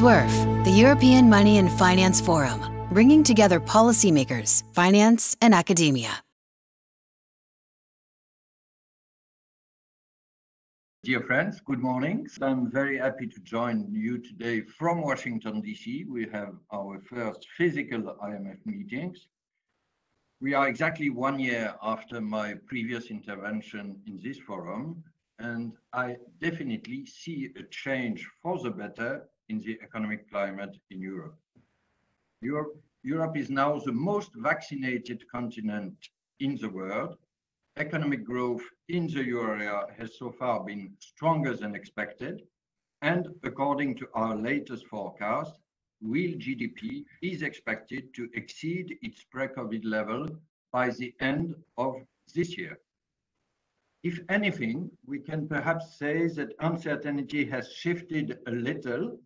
The European Money and Finance Forum, bringing together policymakers, finance, and academia. Dear friends, good morning. I'm very happy to join you today from Washington, D.C. We have our first physical IMF meetings. We are exactly one year after my previous intervention in this forum, and I definitely see a change for the better in the economic climate in Europe. Europe, Europe is now the most vaccinated continent in the world, economic growth in the euro area has so far been stronger than expected. And according to our latest forecast, real GDP is expected to exceed its pre-COVID level by the end of this year. If anything, we can perhaps say that uncertainty has shifted a little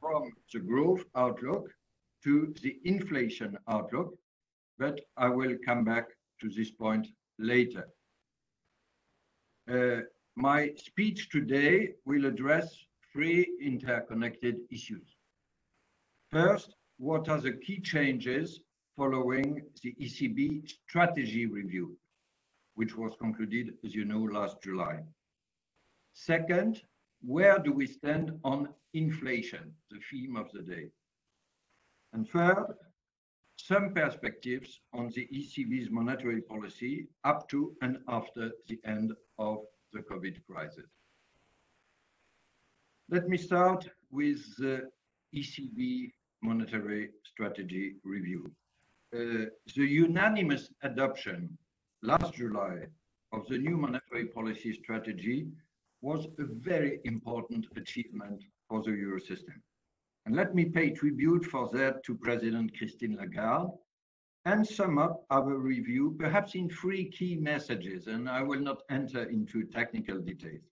from the growth outlook to the inflation outlook, but I will come back to this point later. Uh, my speech today will address three interconnected issues. First, what are the key changes following the ECB strategy review, which was concluded, as you know, last July? Second, where do we stand on inflation, the theme of the day? And third, some perspectives on the ECB's monetary policy up to and after the end of the COVID crisis. Let me start with the ECB monetary strategy review. Uh, the unanimous adoption last July of the new monetary policy strategy was a very important achievement for the euro system. And let me pay tribute for that to President Christine Lagarde and sum up our review, perhaps in three key messages, and I will not enter into technical details.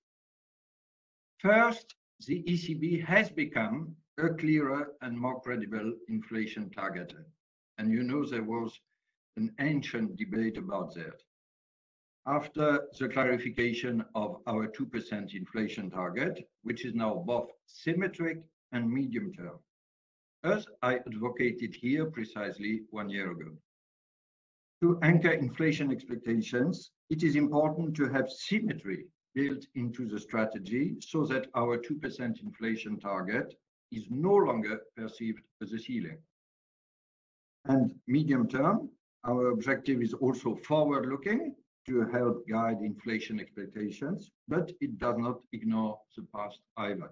First, the ECB has become a clearer and more credible inflation targeter. And you know there was an ancient debate about that. After the clarification of our 2% inflation target, which is now both symmetric and medium term, as I advocated here precisely one year ago. To anchor inflation expectations, it is important to have symmetry built into the strategy so that our 2% inflation target is no longer perceived as a ceiling. And medium term, our objective is also forward looking to help guide inflation expectations, but it does not ignore the past either.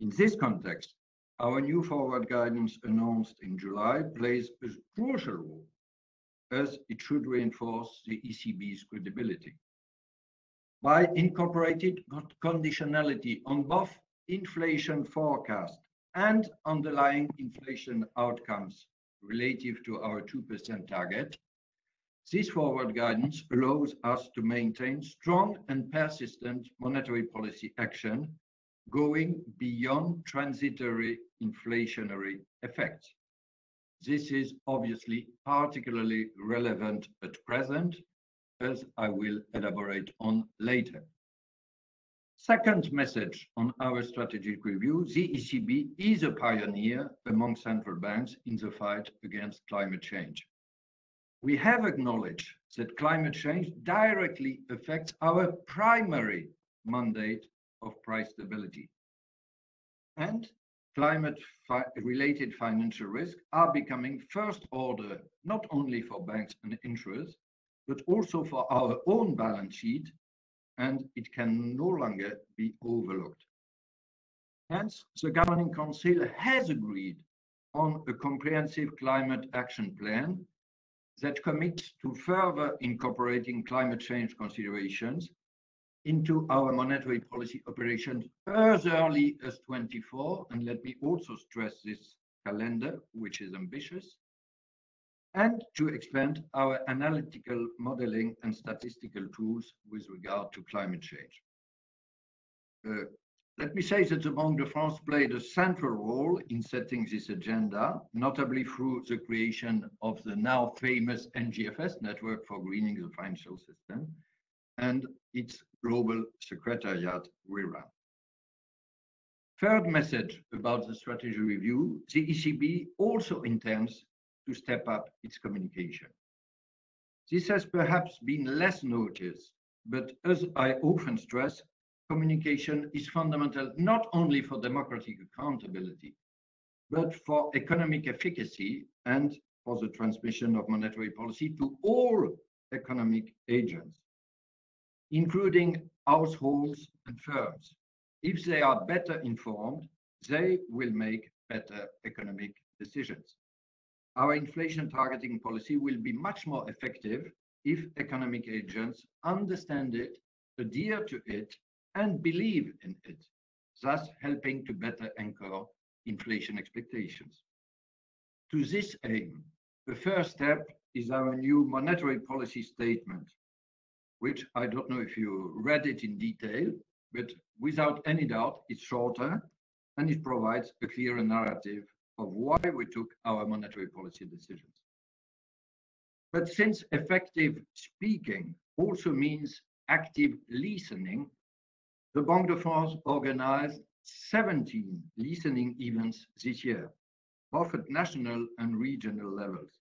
In this context, our new forward guidance announced in July plays a crucial role as it should reinforce the ECB's credibility. By incorporating conditionality on both inflation forecast and underlying inflation outcomes relative to our 2% target, this forward guidance allows us to maintain strong and persistent monetary policy action going beyond transitory inflationary effects. This is obviously particularly relevant at present, as I will elaborate on later. Second message on our strategic review, the ECB is a pioneer among central banks in the fight against climate change. We have acknowledged that climate change directly affects our primary mandate of price stability. And climate fi related financial risks are becoming first order, not only for banks and insurers, but also for our own balance sheet, and it can no longer be overlooked. Hence, the Governing Council has agreed on a comprehensive climate action plan that commits to further incorporating climate change considerations into our monetary policy operations as early as 24. And let me also stress this calendar, which is ambitious, and to expand our analytical modeling and statistical tools with regard to climate change. Uh, let me say that the Banque de France played a central role in setting this agenda, notably through the creation of the now famous NGFS network for greening the financial system and its global secretariat, WIRA. Third message about the strategy review, the ECB also intends to step up its communication. This has perhaps been less noticed, but as I often stress, communication is fundamental not only for democratic accountability, but for economic efficacy and for the transmission of monetary policy to all economic agents, including households and firms. If they are better informed, they will make better economic decisions. Our inflation targeting policy will be much more effective if economic agents understand it, adhere to it, and believe in it, thus helping to better anchor inflation expectations. To this aim, the first step is our new monetary policy statement, which I don't know if you read it in detail, but without any doubt, it's shorter and it provides a clearer narrative of why we took our monetary policy decisions. But since effective speaking also means active listening, the Banque de France organized 17 listening events this year, both at national and regional levels.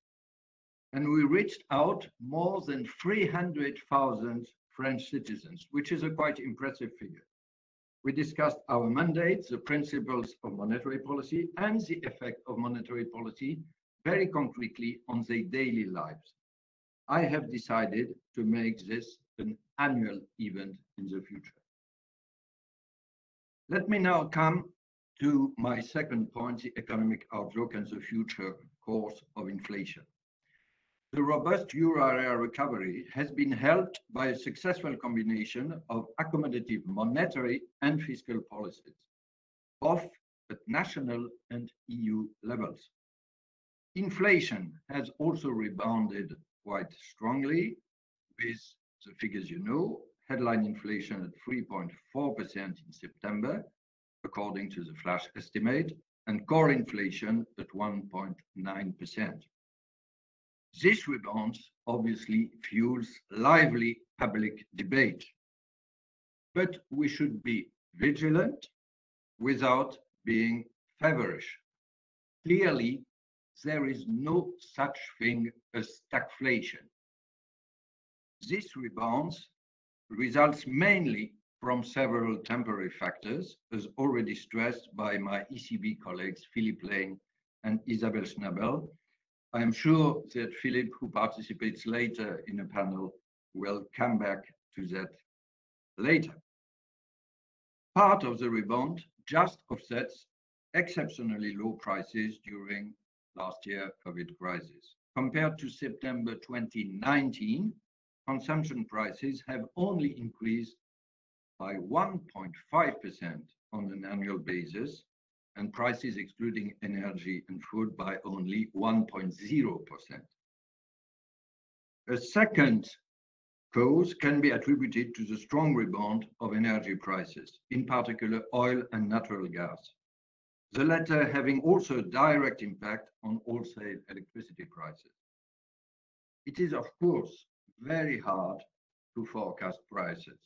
And we reached out more than 300,000 French citizens, which is a quite impressive figure. We discussed our mandates, the principles of monetary policy, and the effect of monetary policy very concretely on their daily lives. I have decided to make this an annual event in the future. Let me now come to my second point, the economic outlook and the future course of inflation. The robust euro area recovery has been helped by a successful combination of accommodative monetary and fiscal policies, both at national and EU levels. Inflation has also rebounded quite strongly with the figures you know, headline inflation at 3.4% in September, according to the flash estimate, and core inflation at 1.9%. This rebound obviously fuels lively public debate, but we should be vigilant without being feverish. Clearly, there is no such thing as stagflation. This rebound results mainly from several temporary factors, as already stressed by my ECB colleagues, Philip Lane and Isabel Schnabel, I am sure that Philip, who participates later in a panel, will come back to that later. Part of the rebound just offsets exceptionally low prices during last year COVID crisis. Compared to September 2019, consumption prices have only increased by 1.5% on an annual basis and prices excluding energy and food by only 1.0%. A second cause can be attributed to the strong rebound of energy prices, in particular oil and natural gas. The latter having also a direct impact on wholesale electricity prices. It is, of course, very hard to forecast prices,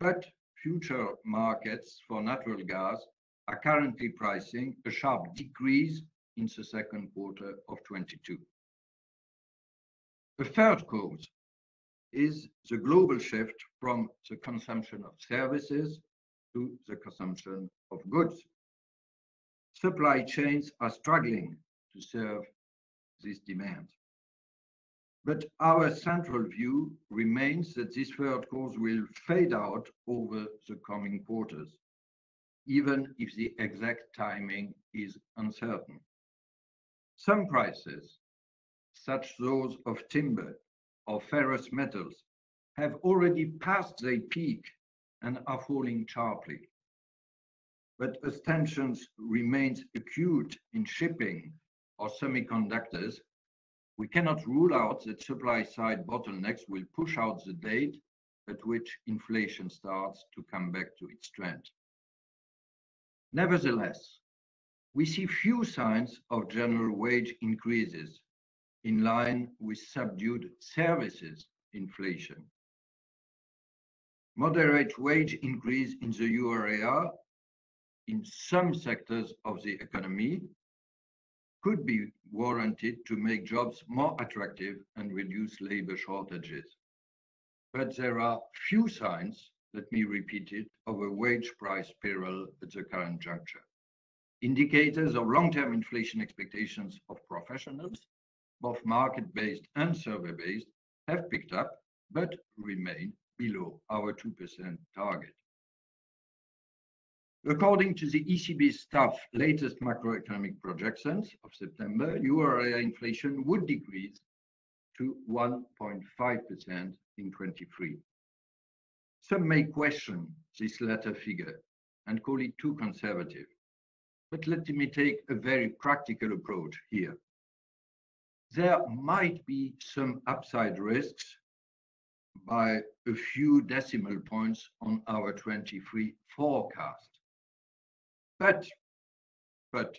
but future markets for natural gas are currently pricing a sharp decrease in the second quarter of 2022. The third cause is the global shift from the consumption of services to the consumption of goods. Supply chains are struggling to serve this demand. But our central view remains that this third cause will fade out over the coming quarters even if the exact timing is uncertain. Some prices, such those of timber or ferrous metals, have already passed their peak and are falling sharply. But as tensions remain acute in shipping or semiconductors, we cannot rule out that supply side bottlenecks will push out the date at which inflation starts to come back to its trend. Nevertheless, we see few signs of general wage increases in line with subdued services inflation. Moderate wage increase in the euro area in some sectors of the economy could be warranted to make jobs more attractive and reduce labor shortages. But there are few signs, let me repeat it, of a wage price spiral at the current juncture. Indicators of long-term inflation expectations of professionals, both market-based and survey-based, have picked up but remain below our 2% target. According to the ECB staff latest macroeconomic projections of September, euro area inflation would decrease to 1.5% in 2023. Some may question this latter figure and call it too conservative, but let me take a very practical approach here. There might be some upside risks by a few decimal points on our 2023 forecast. But but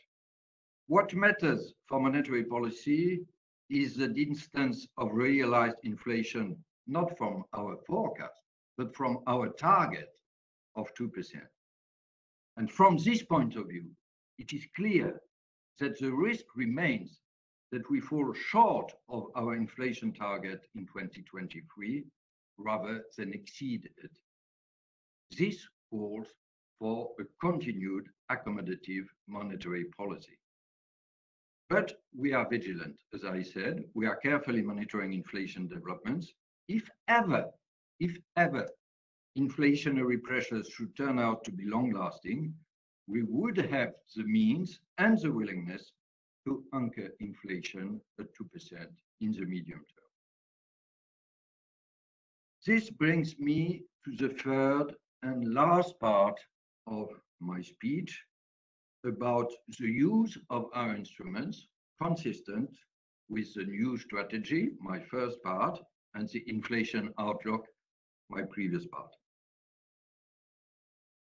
what matters for monetary policy is the distance of realized inflation, not from our forecast, but from our target of 2%. And from this point of view, it is clear that the risk remains that we fall short of our inflation target in 2023 rather than exceed it. This calls continued accommodative monetary policy. But we are vigilant, as I said. We are carefully monitoring inflation developments. If ever, if ever inflationary pressures should turn out to be long-lasting, we would have the means and the willingness to anchor inflation at 2% in the medium term. This brings me to the third and last part of my speech about the use of our instruments consistent with the new strategy, my first part, and the inflation outlook, my previous part.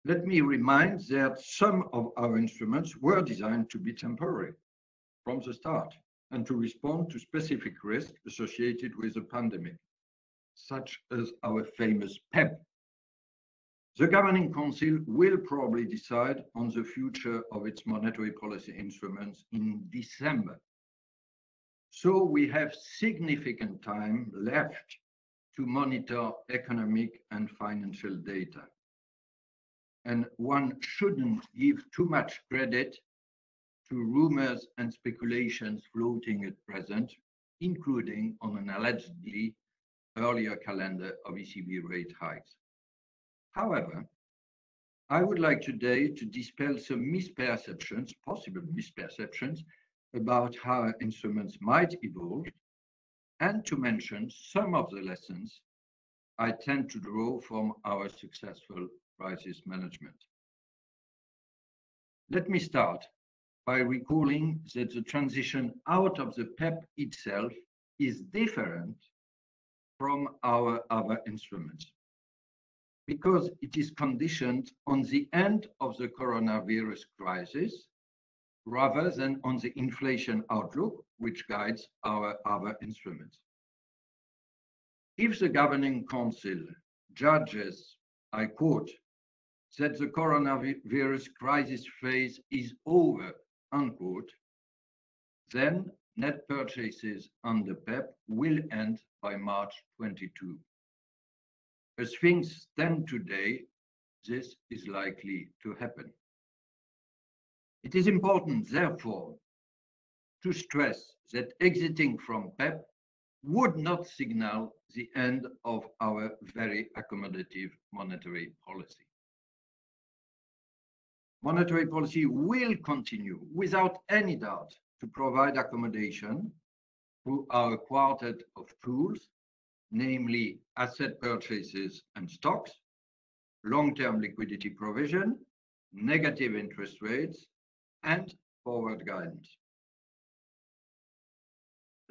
Let me remind that some of our instruments were designed to be temporary from the start and to respond to specific risks associated with the pandemic, such as our famous PEPP. The Governing Council will probably decide on the future of its monetary policy instruments in December. So we have significant time left to monitor economic and financial data. And one shouldn't give too much credit to rumors and speculations floating at present, including on an allegedly earlier calendar of ECB rate hikes. However, I would like today to dispel some misperceptions, possible misperceptions, about how instruments might evolve and to mention some of the lessons I tend to draw from our successful crisis management. Let me start by recalling that the transition out of the PEPP itself is different from our other instruments because it is conditioned on the end of the coronavirus crisis rather than on the inflation outlook, which guides our other instruments. If the Governing Council judges, I quote, that the coronavirus crisis phase is over, unquote, then net purchases under PEPP will end by March 2022. As things stand today, this is likely to happen. It is important, therefore, to stress that exiting from PEPP would not signal the end of our very accommodative monetary policy. Monetary policy will continue, without any doubt, to provide accommodation through our quartet of tools, namely asset purchases and stocks, long-term liquidity provision, negative interest rates, and forward guidance.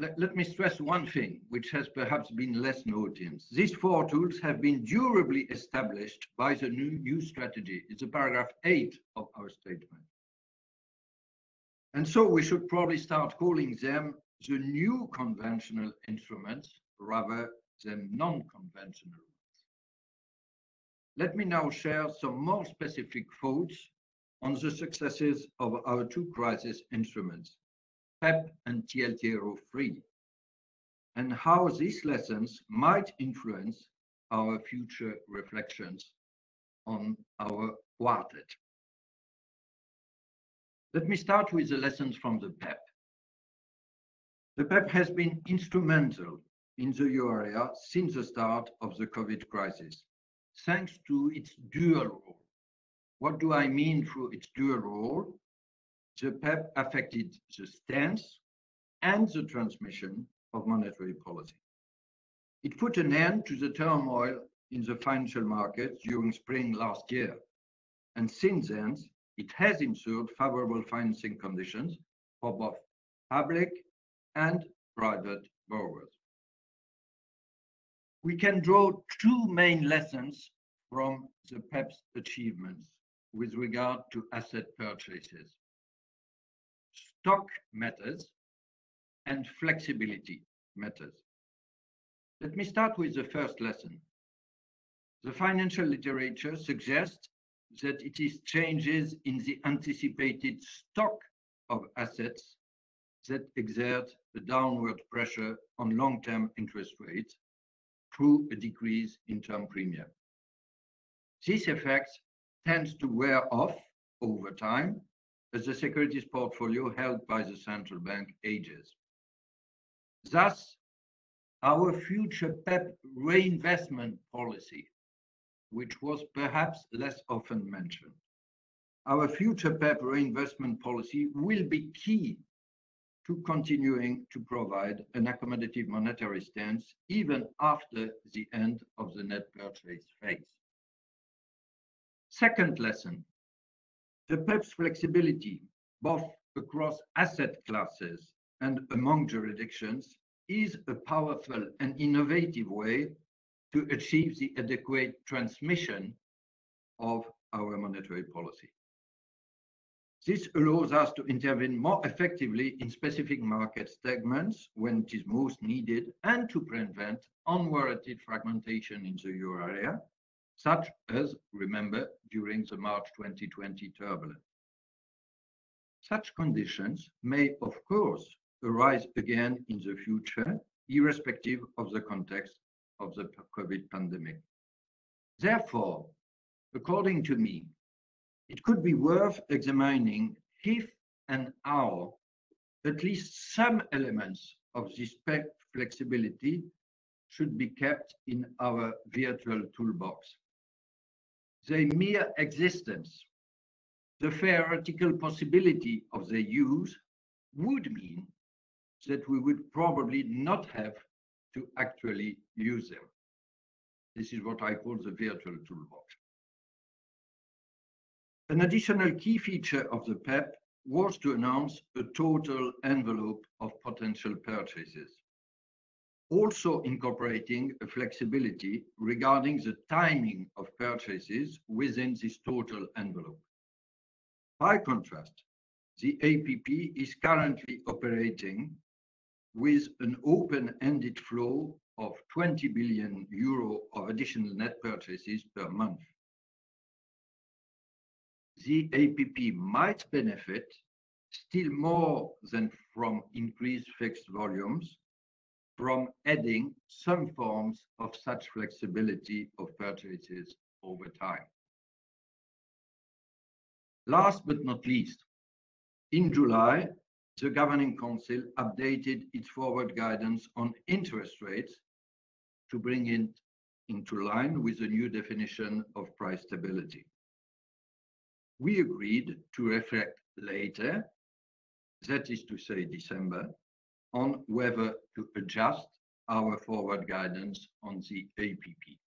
Let me stress one thing, which has perhaps been less noticed. These four tools have been durably established by the new new strategy. It's a paragraph eight of our statement. And so we should probably start calling them the new conventional instruments rather than non-conventional. Let me now share some more specific thoughts on the successes of our two crisis instruments, PEPP and TLTRO3, and how these lessons might influence our future reflections on our quartet. Let me start with the lessons from the PEPP. The PEPP has been instrumental in the euro area since the start of the COVID crisis, thanks to its dual role. What do I mean through its dual role? The PEPP affected the stance and the transmission of monetary policy. It put an end to the turmoil in the financial markets during spring last year, and since then, it has ensured favorable financing conditions for both public and private borrowers. We can draw two main lessons from the PEPP's achievements with regard to asset purchases. Stock matters and flexibility matters. Let me start with the first lesson. The financial literature suggests that it is changes in the anticipated stock of assets that exert a downward pressure on long-term interest rates through a decrease in term premium. This effect tends to wear off over time as the securities portfolio held by the central bank ages. Thus, our future PEPP reinvestment policy, which was perhaps less often mentioned. Our future PEPP reinvestment policy will be key to continuing to provide an accommodative monetary stance even after the end of the net purchase phase. Second lesson, the PEPP's flexibility, both across asset classes and among jurisdictions, is a powerful and innovative way to achieve the adequate transmission of our monetary policy. This allows us to intervene more effectively in specific market segments when it is most needed and to prevent unwarranted fragmentation in the euro area, such as, remember, during the March 2020 turbulence. Such conditions may, of course, arise again in the future, irrespective of the context of the COVID pandemic. Therefore, according to me, it could be worth examining if and how at least some elements of this flexibility should be kept in our virtual toolbox. The mere existence, the theoretical possibility of their use would mean that we would probably not have to actually use them. This is what I call the virtual toolbox. An additional key feature of the PEPP was to announce a total envelope of potential purchases, also incorporating a flexibility regarding the timing of purchases within this total envelope. By contrast, the APP is currently operating with an open-ended flow of 20 billion euro of additional net purchases per month. The APP might benefit still more than from increased fixed volumes from adding some forms of such flexibility of purchases over time. Last but not least, in July, the Governing Council updated its forward guidance on interest rates to bring it into line with the new definition of price stability. We agreed to reflect later, that is to say December, on whether to adjust our forward guidance on the APP.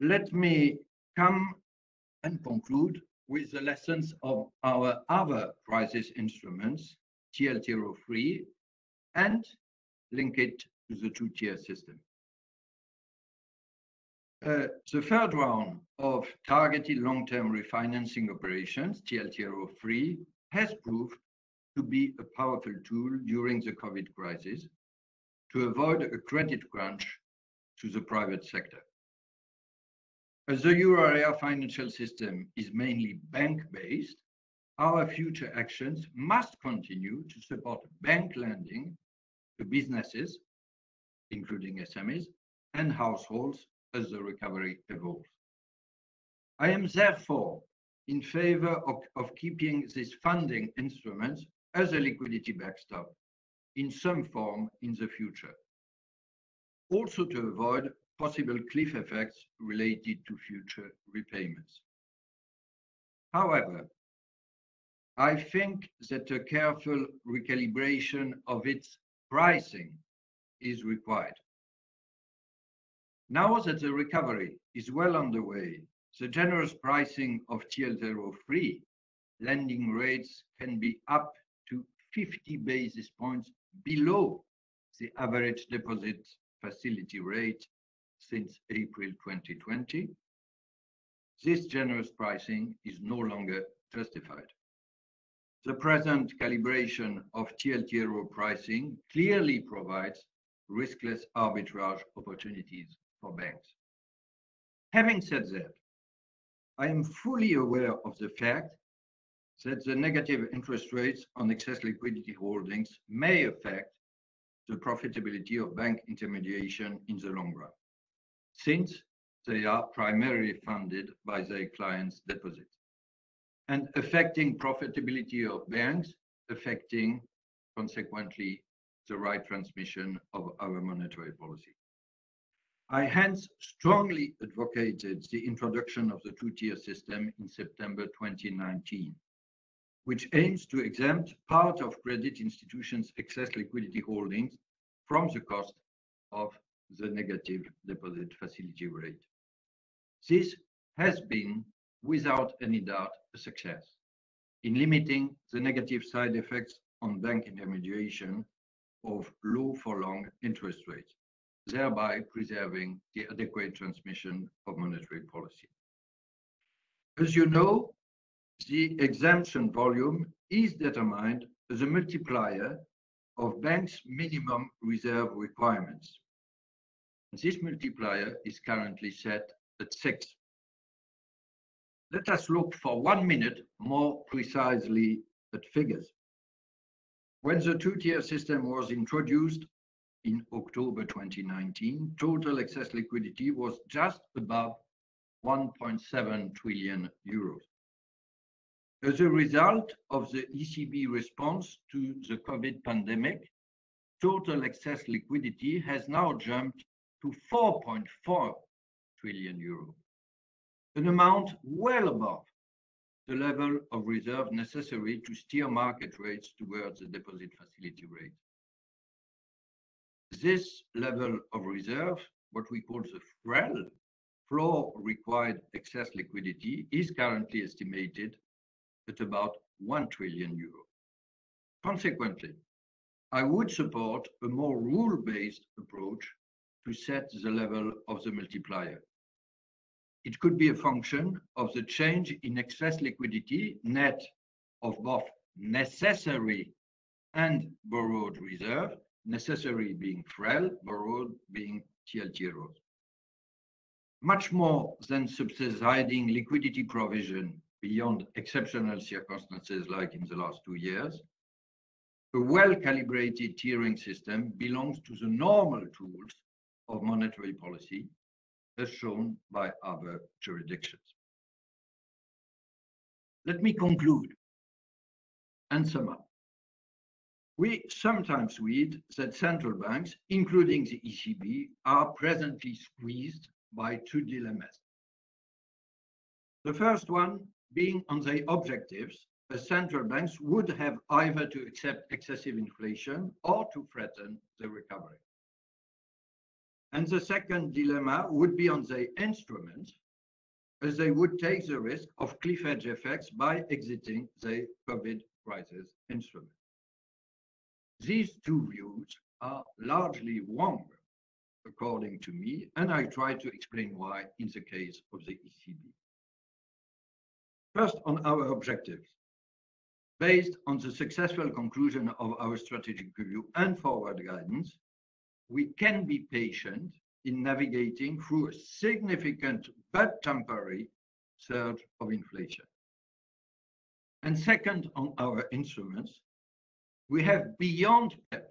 Let me come and conclude with the lessons of our other crisis instruments, TLTRO3, and link it to the two-tier system. Uh, the third round of targeted long-term refinancing operations, TLTRO3, has proved to be a powerful tool during the COVID crisis to avoid a credit crunch to the private sector. As the euro area financial system is mainly bank-based, our future actions must continue to support bank lending to businesses, including SMEs and households, as the recovery evolves. I am therefore in favor of keeping these funding instruments as a liquidity backstop in some form in the future, also to avoid possible cliff effects related to future repayments. However, I think that a careful recalibration of its pricing is required. Now that the recovery is well underway, the generous pricing of TLTRO3 lending rates can be up to 50 basis points below the average deposit facility rate since April 2020. This generous pricing is no longer justified. The present calibration of TLTRO pricing clearly provides riskless arbitrage opportunities for banks. Having said that, I am fully aware of the fact that the negative interest rates on excess liquidity holdings may affect the profitability of bank intermediation in the long run, since they are primarily funded by their clients' deposits, and affecting profitability of banks, affecting consequently the right transmission of our monetary policy. I hence strongly advocated the introduction of the two-tier system in September 2019, which aims to exempt part of credit institutions' excess liquidity holdings from the cost of the negative deposit facility rate. This has been, without any doubt, a success in limiting the negative side effects on bank intermediation of low-for-long interest rates, thereby preserving the adequate transmission of monetary policy. As you know, the exemption volume is determined as a multiplier of banks' minimum reserve requirements. This multiplier is currently set at six. Let us look for one minute more precisely at figures. When the two-tier system was introduced in October 2019, total excess liquidity was just above 1.7 trillion euros. As a result of the ECB response to the COVID pandemic, total excess liquidity has now jumped to 4.4 trillion euros, an amount well above the level of reserve necessary to steer market rates towards the deposit facility rate. This level of reserve, what we call the FREL, floor required excess liquidity, is currently estimated at about 1 trillion euros. Consequently, I would support a more rule-based approach to set the level of the multiplier. It could be a function of the change in excess liquidity net of both necessary and borrowed reserve, necessary being FREL, borrowed being TLTROs. Much more than subsidizing liquidity provision beyond exceptional circumstances like in the last two years, a well-calibrated tiering system belongs to the normal tools of monetary policy, as shown by other jurisdictions. Let me conclude and sum up. We sometimes read that central banks, including the ECB, are presently squeezed by two dilemmas. The first one being on the objectives, as central banks would have either to accept excessive inflation or to threaten the recovery. And the second dilemma would be on the instruments, as they would take the risk of cliff edge effects by exiting the COVID crisis instrument. These two views are largely wrong, according to me, and I try to explain why in the case of the ECB. First, on our objectives. Based on the successful conclusion of our strategic review and forward guidance, we can be patient in navigating through a significant but temporary surge of inflation. And second, on our instruments, we have beyond PEPP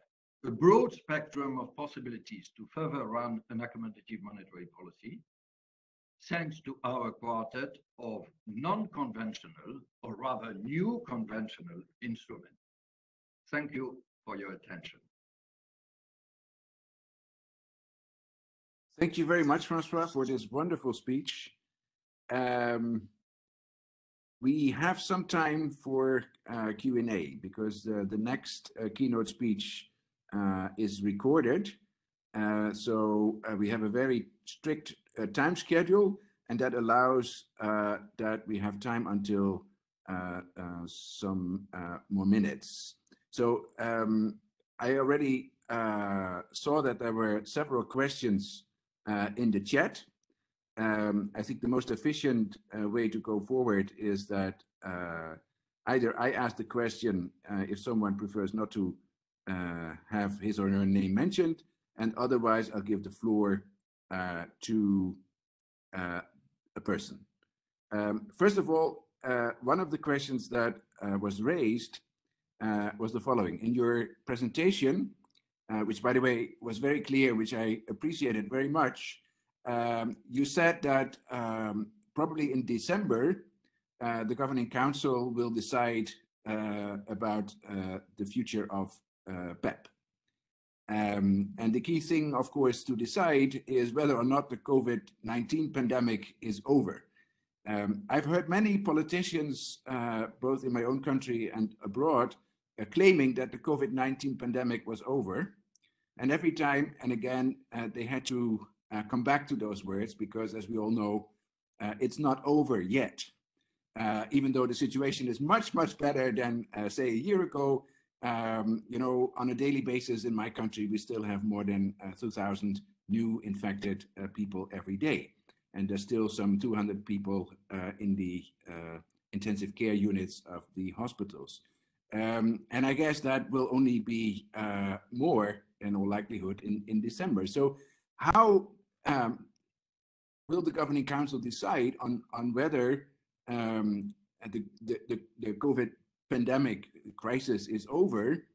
a broad spectrum of possibilities to further run an accommodative monetary policy, thanks to our quartet of non-conventional, or rather new conventional instruments. Thank you for your attention. Thank you very much, Francois, for this wonderful speech. Um, we have some time for uh, Q&A because uh, the next uh, keynote speech uh, is recorded. Uh, so uh, we have a very strict time schedule and that allows that we have time until some more minutes. So um, I already saw that there were several questions in the chat. Um, I think the most efficient uh, way to go forward is that uh, either I ask the question uh, if someone prefers not to uh, have his or her name mentioned, and otherwise I'll give the floor uh, to uh, a person. Um, first of all, one of the questions that was raised was the following. In your presentation, which by the way was very clear, which I appreciated very much, um, you said that um, probably in December, uh, the governing council will decide uh, about uh, the future of uh, PEPP. Um, and the key thing, of course, to decide is whether or not the COVID-19 pandemic is over. Um, I've heard many politicians, uh, both in my own country and abroad, uh, claiming that the COVID-19 pandemic was over. And every time and again, uh, they had to uh, come back to those words because, as we all know, uh, it's not over yet. even though the situation is much, much better than, say, a year ago, um, you know, on a daily basis in my country, we still have more than uh, 2,000 new infected uh, people every day. And there's still some 200 people uh, in the uh, intensive care units of the hospitals. Um, and I guess that will only be uh, more in all likelihood in, in December. So how um, will the governing council decide on, on whether um, the, the, the COVID pandemic crisis is over,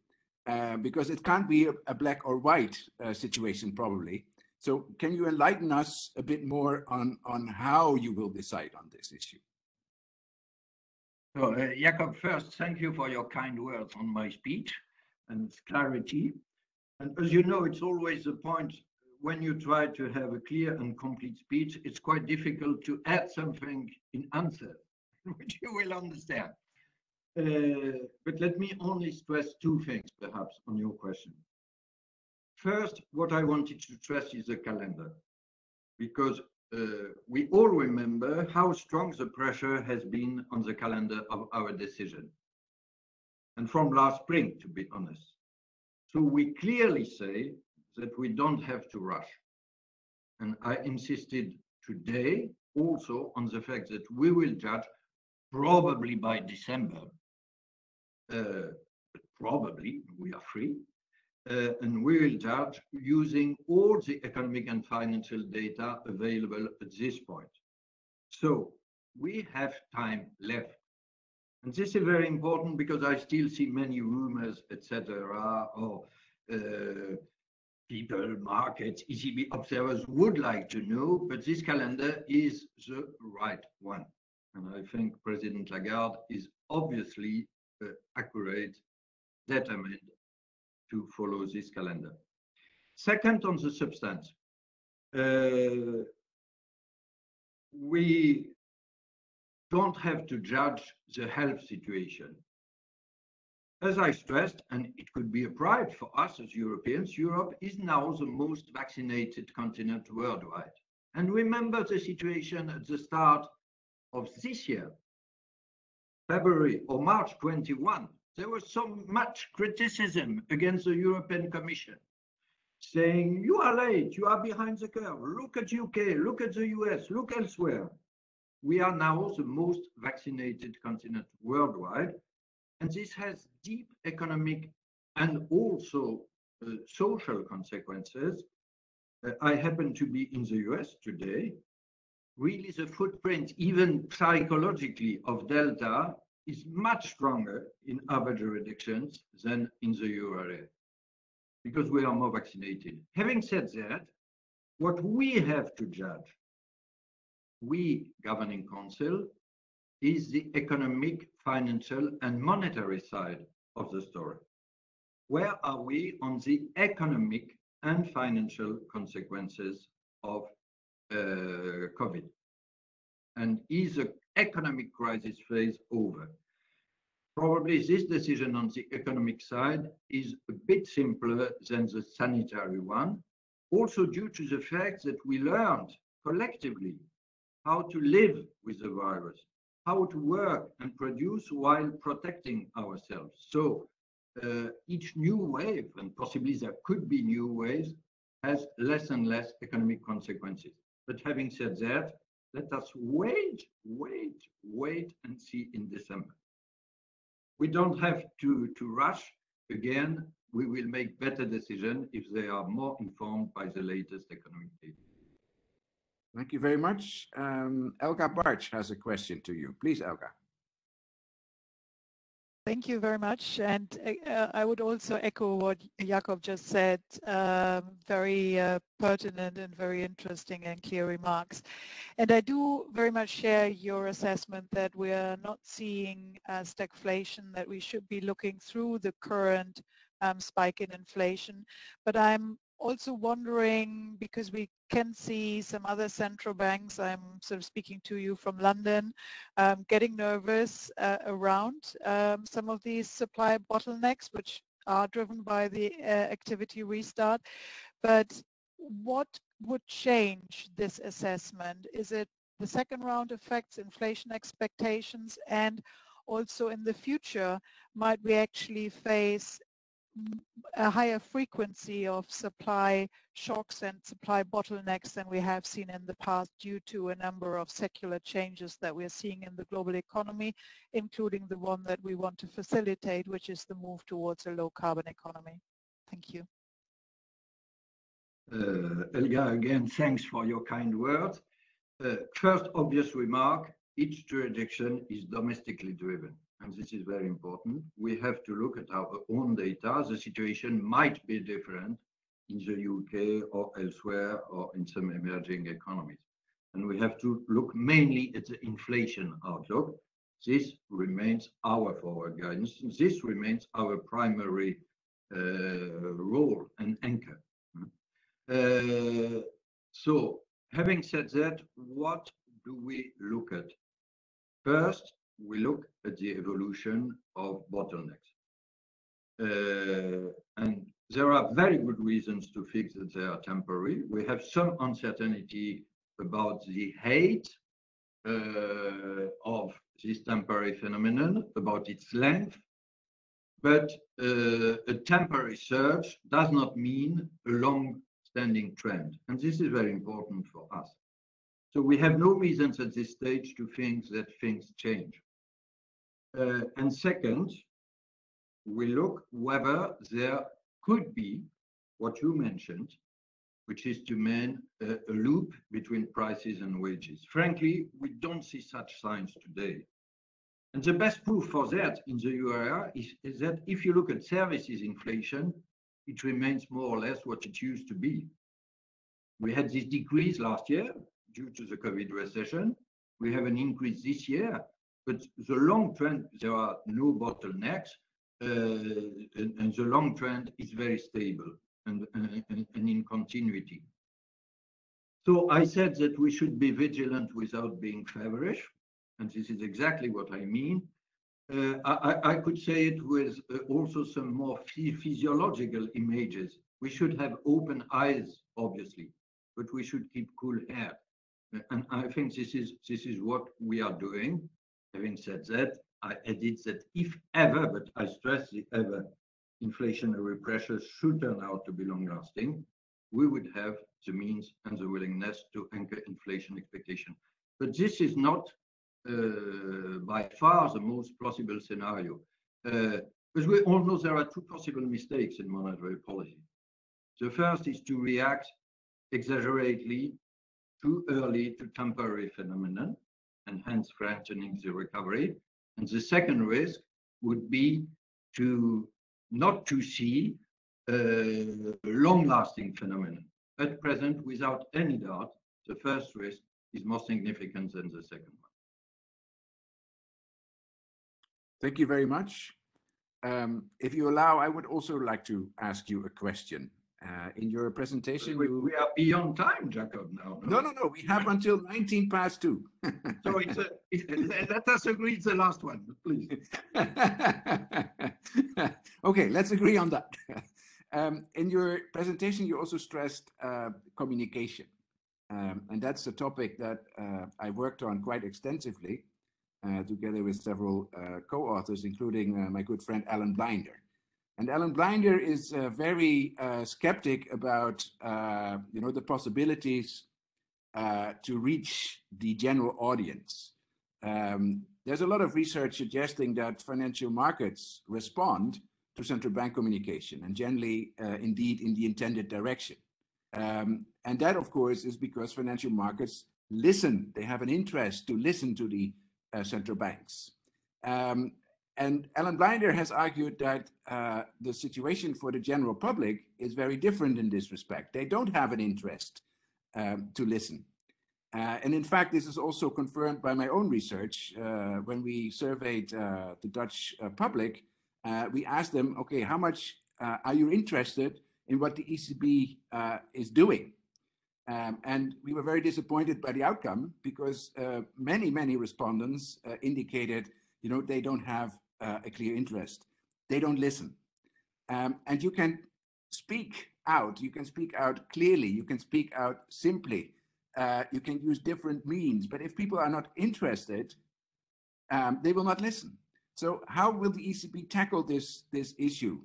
uh, because it can't be a, a black or white uh, situation, probably. So, can you enlighten us a bit more on, on how you will decide on this issue? So, uh, Jakob, first, thank you for your kind words on my speech and clarity. And as you know, it's always the point when you try to have a clear and complete speech, it's quite difficult to add something in answer, which you will understand. Uh, but let me only stress two things, perhaps, on your question. First, what I wanted to stress is the calendar, because uh, we all remember how strong the pressure has been on the calendar of our decision. And from last spring, to be honest. So we clearly say that we don't have to rush. And I insisted today also on the fact that we will judge probably by December uh, probably we are free, uh, and we will judge using all the economic and financial data available at this point. So we have time left. And this is very important because I still see many rumors, etc., or uh, people, markets, ECB observers would like to know, but this calendar is the right one. And I think President Lagarde is obviously uh, accurate, determined to follow this calendar. Second, on the substance, uh, we don't have to judge the health situation. As I stressed, and it could be a pride for us as Europeans, Europe is now the most vaccinated continent worldwide. And remember the situation at the start of this year, February or March 21, there was so much criticism against the European Commission, saying, you are late, you are behind the curve, look at UK, look at the US, look elsewhere. We are now the most vaccinated continent worldwide, and this has deep economic and also uh, social consequences Uh, I happen to be in the US today. Really, the footprint, even psychologically, of Delta is much stronger in other jurisdictions than in the euro because we are more vaccinated. Having said that, what we have to judge, we governing council, is the economic, financial, and monetary side of the story. Where are we on the economic and financial consequences of uh, COVID? And is the economic crisis phase over? Probably this decision on the economic side is a bit simpler than the sanitary one, also due to the fact that we learned collectively how to live with the virus, how to work and produce while protecting ourselves. So uh, each new wave, and possibly there could be new waves, has less and less economic consequences. But having said that, let us wait, wait, wait and see in December. We don't have to, to rush. Again, we will make better decisions if they are more informed by the latest economic data. Thank you very much. Um, Elga Bartsch has a question to you. Please, Elga. Thank you very much. And uh, I would also echo what Jakob just said. Um, very uh, pertinent and very interesting and clear remarks. And I do very much share your assessment that we are not seeing uh, stagflation, that we should be looking through the current um, spike in inflation. But I'm also wondering, because we can see some other central banks, I'm sort of speaking to you from London, um, getting nervous uh, around um, some of these supply bottlenecks, which are driven by the uh, activity restart. But what would change this assessment? Is it the second round effects, inflation expectations, and also in the future, might we actually face a higher frequency of supply shocks and supply bottlenecks than we have seen in the past due to a number of secular changes that we're seeing in the global economy, including the one that we want to facilitate, which is the move towards a low carbon economy. Thank you. Uh, Elga, again, thanks for your kind words. Uh, first obvious remark, each jurisdiction is domestically driven and this is very important, we have to look at our own data. The situation might be different in the UK or elsewhere or in some emerging economies. And we have to look mainly at the inflation outlook. This remains our forward guidance. This remains our primary uh, role and anchor. Uh, so having said that, what do we look at? First, we look at the evolution of bottlenecks. Uh, and there are very good reasons to think that they are temporary. We have some uncertainty about the height uh, of this temporary phenomenon, about its length, but uh, a temporary surge does not mean a long-standing trend. And this is very important for us. So we have no reasons at this stage to think that things change. Uh, and second, we look whether there could be what you mentioned, which is to man a, a, loop between prices and wages. Frankly, we don't see such signs today. And the best proof for that in the euro area is, is that if you look at services inflation, it remains more or less what it used to be. We had this decrease last year due to the COVID recession. We have an increase this year, but the long trend, there are no bottlenecks, uh, and, and, the long trend is very stable and, and, and in continuity. So I said that we should be vigilant without being feverish, and this is exactly what I mean. Uh, I, I, could say it with uh, also some more physiological images. We should have open eyes, obviously, but we should keep cool hair. And I think this is this is what we are doing. Having said that, I added that if ever, but I stress the ever, inflationary pressures should turn out to be long lasting, we would have the means and the willingness to anchor inflation expectation. But this is not uh, by far the most plausible scenario. Uh, because we all know there are two possible mistakes in monetary policy. The first is to react exaggeratedly too early to temporary phenomenon and hence threatening the recovery. And the second risk would be to not to see a long-lasting phenomenon. At present, without any doubt, the first risk is more significant than the second one. Thank you very much. Um, if you allow, I would also like to ask you a question. Uh, in your presentation, we, you... we, are beyond time, Jakob. Now, no, no, no. We have until 19 past two. so it's a, it, let us agree it's the last one, please. okay, let's agree on that. Um, in your presentation, you also stressed uh, communication, um, and that's a topic that uh, I worked on quite extensively, uh, together with several uh, co-authors, including uh, my good friend Alan Blinder. And Alan Blinder is uh, very uh, skeptic about, uh, you know, the possibilities uh, to reach the general audience. Um, there's a lot of research suggesting that financial markets respond to central bank communication and generally, uh, indeed, in the intended direction. Um, and that, of course, is because financial markets listen. They have an interest to listen to the uh, central banks. Um, and Alan Blinder has argued that uh, the situation for the general public is very different in this respect. They don't have an interest um, to listen. Uh, and in fact, this is also confirmed by my own research. Uh, when we surveyed uh, the Dutch uh, public, uh, we asked them, okay, how much are you interested in what the ECB is doing? Um, and we were very disappointed by the outcome because many, many respondents indicated, you know, they don't have uh, a clear interest. They don't listen. Um, and you can speak out, you can speak out clearly, you can speak out simply, uh, you can use different means. But if people are not interested, um, they will not listen. So how will the ECB tackle this, this issue?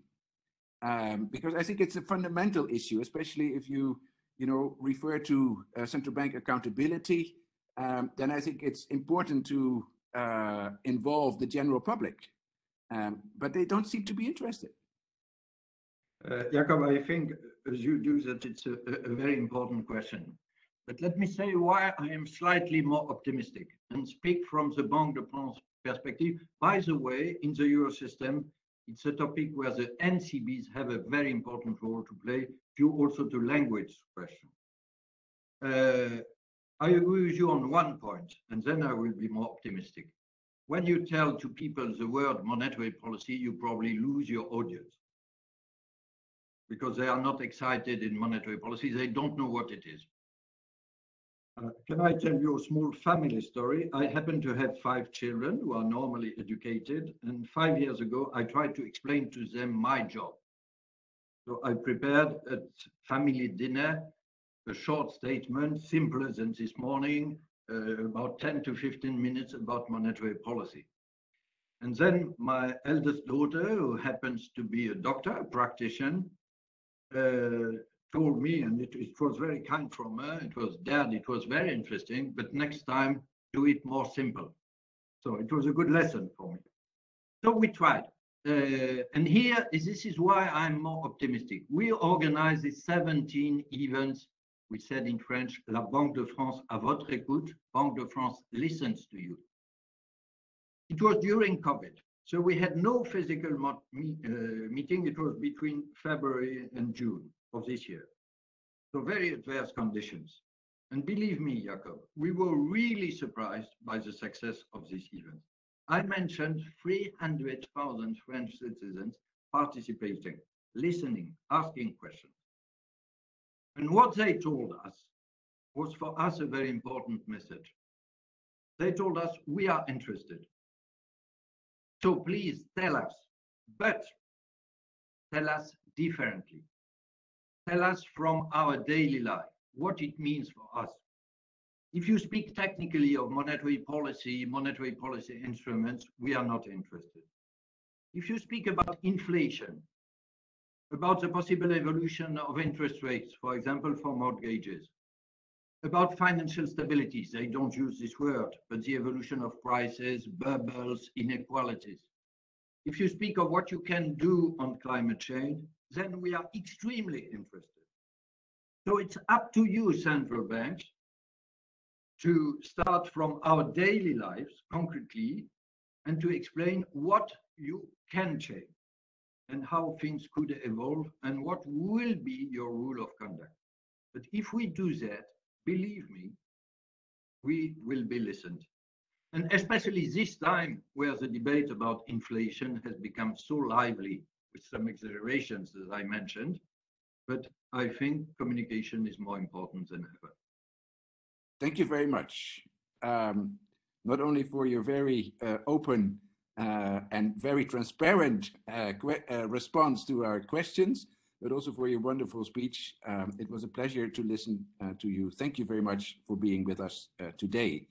Um, because I think it's a fundamental issue, especially if you, you know, refer to uh, central bank accountability, um, then I think it's important to uh, involve the general public um, but they don't seem to be interested. Uh, I think as you do that, it's a, a, very important question. But let me say why I am slightly more optimistic and speak from the Banque de France perspective. By the way, in the Eurosystem, it's a topic where the NCBs have a very important role to play, due also to language question. Uh, I agree with you on one point, and then I will be more optimistic when you tell to people the word monetary policy, you probably lose your audience because they are not excited in monetary policy. They don't know what it is. Uh, can I tell you a small family story? I happen to have five children who are normally educated. And five years ago, I tried to explain to them my job. So I prepared at family dinner a short statement, simpler than this morning, uh, about 10 to 15 minutes about monetary policy. And then my eldest daughter, who happens to be a doctor, a practitioner, uh, told me, and it, it, was very kind from her, it was dad, it was very interesting, but next time do it more simple. So it was a good lesson for me. So we tried. Uh, and here, this is why I'm more optimistic. We organized 17 events we said in French, La Banque de France à votre écoute. Banque de France listens to you. It was during COVID. So we had no physical me uh, meeting. It was between February and June of this year. So very adverse conditions. And believe me, Jakob, we were really surprised by the success of this event. I mentioned 300,000 French citizens participating, listening, asking questions. And what they told us was for us a very important message. They told us, we are interested. So please tell us, but tell us differently. Tell us from our daily life what it means for us. If you speak technically of monetary policy, monetary policy instruments, we are not interested. If you speak about inflation, about the possible evolution of interest rates, for example, for mortgages, about financial stability, they don't use this word, but the evolution of prices, bubbles, inequalities. If you speak of what you can do on climate change, then we are extremely interested. So it's up to you, central banks, to start from our daily lives concretely and to explain what you can change and how things could evolve and what will be your rule of conduct. But if we do that, believe me, we will be listened. And especially this time where the debate about inflation has become so lively with some exaggerations as I mentioned, but I think communication is more important than ever. Thank you very much. Um, not only for your very uh, open and very transparent uh, uh, response to our questions, but also for your wonderful speech. Um, it was a pleasure to listen uh, to you. Thank you very much for being with us uh, today.